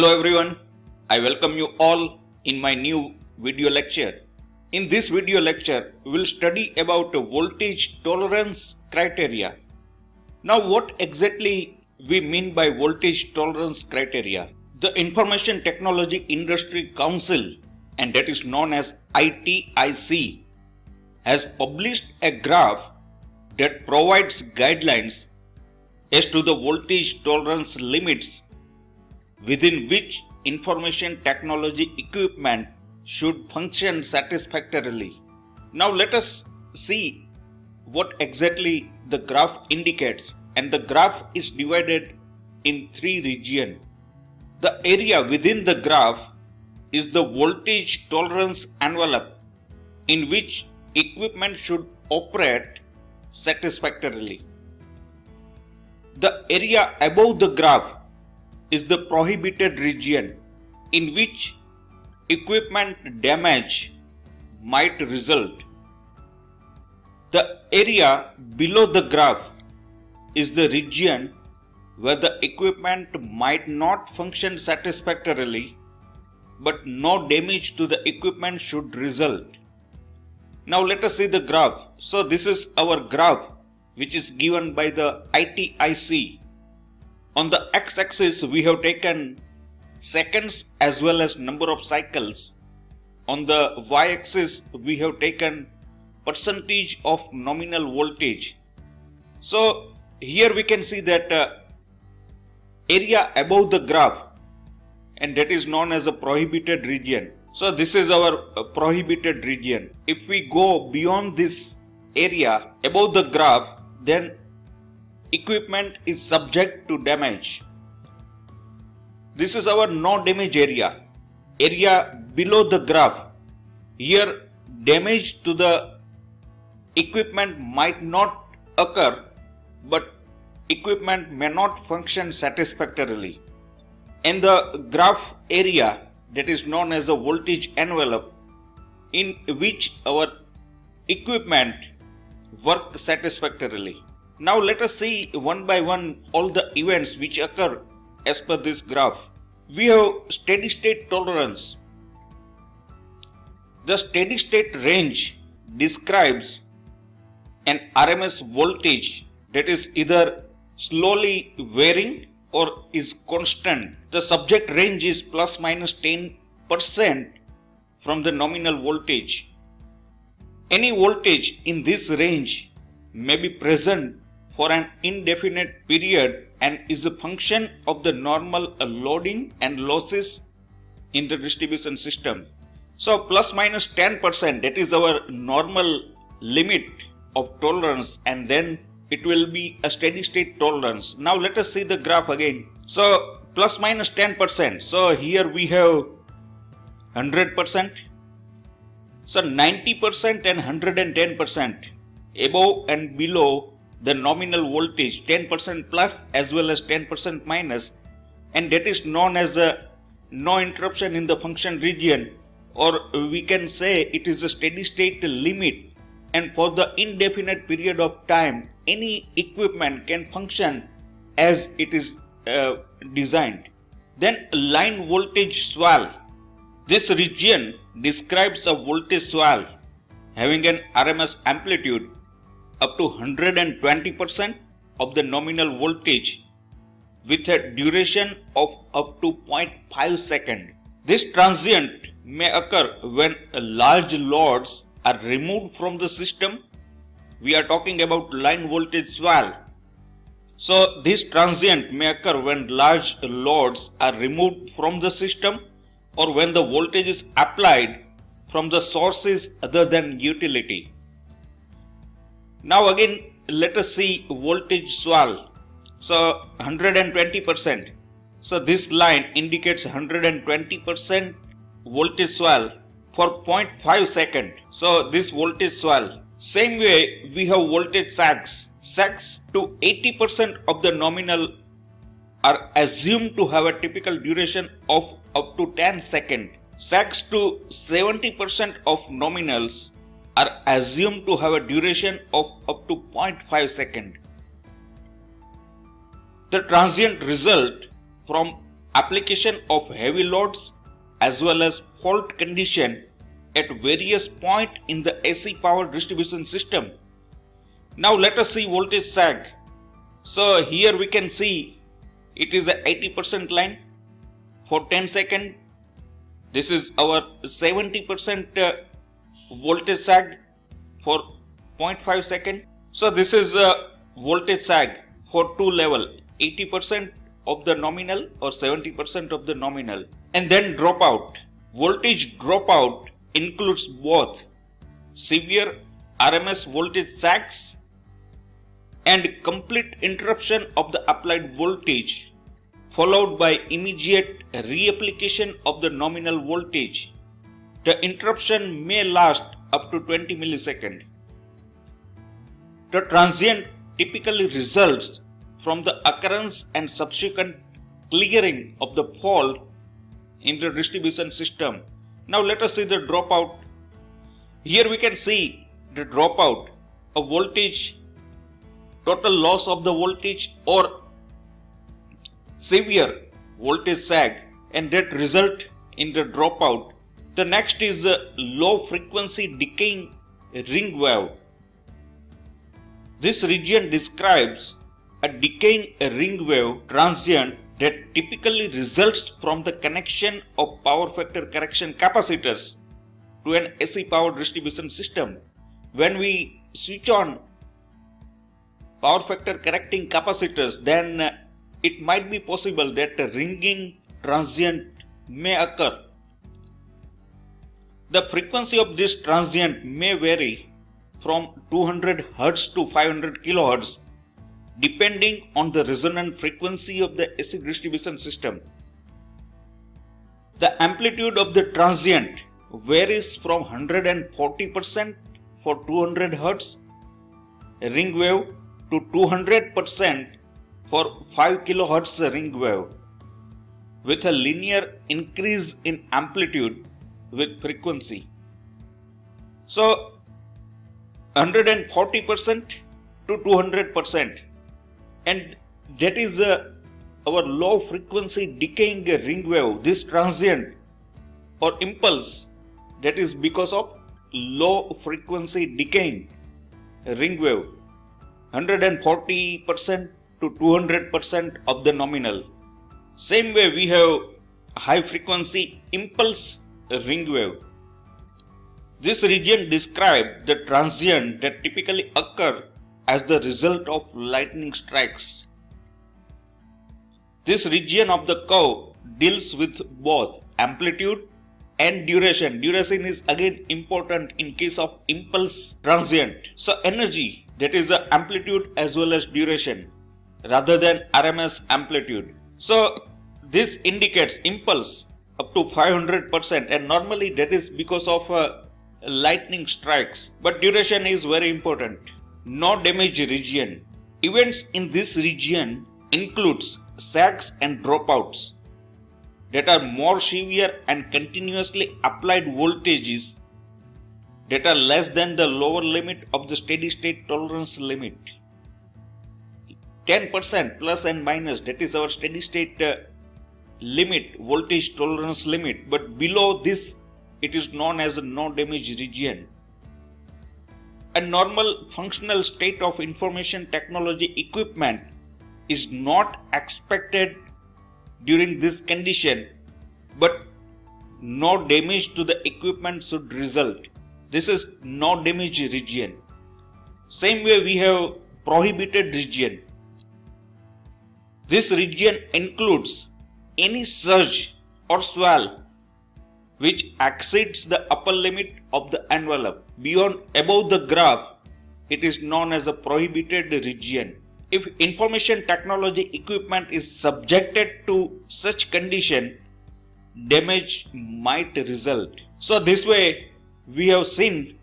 Hello everyone, I welcome you all in my new video lecture. In this video lecture, we will study about voltage tolerance criteria. Now what exactly we mean by voltage tolerance criteria? The Information Technology Industry Council and that is known as ITIC has published a graph that provides guidelines as to the voltage tolerance limits within which information technology equipment should function satisfactorily. Now let us see what exactly the graph indicates and the graph is divided in three regions. The area within the graph is the voltage tolerance envelope in which equipment should operate satisfactorily. The area above the graph is the prohibited region in which equipment damage might result. The area below the graph is the region where the equipment might not function satisfactorily but no damage to the equipment should result. Now let us see the graph. So this is our graph which is given by the ITIC. X-axis we have taken seconds as well as number of cycles. On the y-axis we have taken percentage of nominal voltage. So here we can see that uh, area above the graph and that is known as a prohibited region. So this is our uh, prohibited region. If we go beyond this area above the graph, then equipment is subject to damage. This is our no damage area. Area below the graph. Here damage to the equipment might not occur, but equipment may not function satisfactorily. In the graph area that is known as the voltage envelope in which our equipment work satisfactorily. Now let us see one by one all the events which occur as per this graph. We have steady state tolerance. The steady state range describes an RMS voltage that is either slowly varying or is constant, the subject range is plus minus 10% from the nominal voltage. Any voltage in this range may be present for an indefinite period and is a function of the normal uh, loading and losses in the distribution system. So plus minus 10% that is our normal limit of tolerance and then it will be a steady state tolerance. Now let us see the graph again. So plus minus 10%. So here we have 100%. So 90% and 110% above and below the nominal voltage 10% plus as well as 10% minus and that is known as a no interruption in the function region or we can say it is a steady state limit and for the indefinite period of time any equipment can function as it is uh, designed. Then line voltage swell. This region describes a voltage swell having an RMS amplitude up to 120% of the nominal voltage with a duration of up to 0.5 second. This transient may occur when large loads are removed from the system, we are talking about line voltage swell. So this transient may occur when large loads are removed from the system or when the voltage is applied from the sources other than utility. Now again let us see voltage swell. So 120%. So this line indicates 120% voltage swell for 0.5 second. So this voltage swell. Same way we have voltage sags. Sags to 80% of the nominal are assumed to have a typical duration of up to 10 second. Sags to 70% of nominals are assumed to have a duration of up to 0.5 second. The transient result from application of heavy loads as well as fault condition at various point in the AC power distribution system. Now let us see voltage sag. So here we can see it is a 80% line for 10 second. This is our 70% uh, voltage sag for 0.5 second. So this is a voltage sag for two level 80% of the nominal or 70% of the nominal and then dropout. Voltage dropout includes both severe RMS voltage sags and complete interruption of the applied voltage followed by immediate reapplication of the nominal voltage. The interruption may last up to 20 milliseconds. The transient typically results from the occurrence and subsequent clearing of the fault in the distribution system. Now let us see the dropout. Here we can see the dropout, a voltage, total loss of the voltage or severe voltage sag and that result in the dropout. The next is a low frequency decaying ring wave. This region describes a decaying ring wave transient that typically results from the connection of power factor correction capacitors to an AC power distribution system. When we switch on power factor correcting capacitors, then uh, it might be possible that a ringing transient may occur. The frequency of this transient may vary from 200 Hz to 500 kHz depending on the resonant frequency of the AC distribution system. The amplitude of the transient varies from 140% for 200 Hz ring wave to 200% for 5 kHz ring wave with a linear increase in amplitude with frequency. So 140% to 200% and that is uh, our low frequency decaying ring wave this transient or impulse that is because of low frequency decaying ring wave. 140% to 200% of the nominal. Same way we have high frequency impulse ring wave this region describes the transient that typically occur as the result of lightning strikes. This region of the curve deals with both amplitude and duration. Duration is again important in case of impulse transient. So energy that is the amplitude as well as duration rather than RMS amplitude. So this indicates impulse up to 500% and normally that is because of uh, lightning strikes but duration is very important no damage region. Events in this region includes sags and dropouts that are more severe and continuously applied voltages that are less than the lower limit of the steady state tolerance limit. 10% plus and minus that is our steady state uh, limit voltage tolerance limit but below this it is known as a no damage region. A normal functional state of information technology equipment is not expected during this condition but no damage to the equipment should result. This is no damage region. Same way we have prohibited region. This region includes any surge or swell which exceeds the upper limit of the envelope. Beyond above the graph, it is known as a prohibited region. If information technology equipment is subjected to such condition, damage might result. So this way, we have seen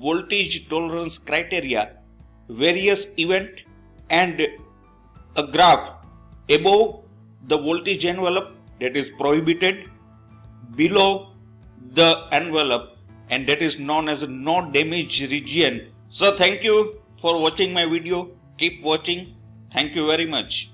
voltage tolerance criteria, various event and a graph above the voltage envelope that is prohibited, below the envelope and that is known as no damage region. So thank you for watching my video. Keep watching. Thank you very much.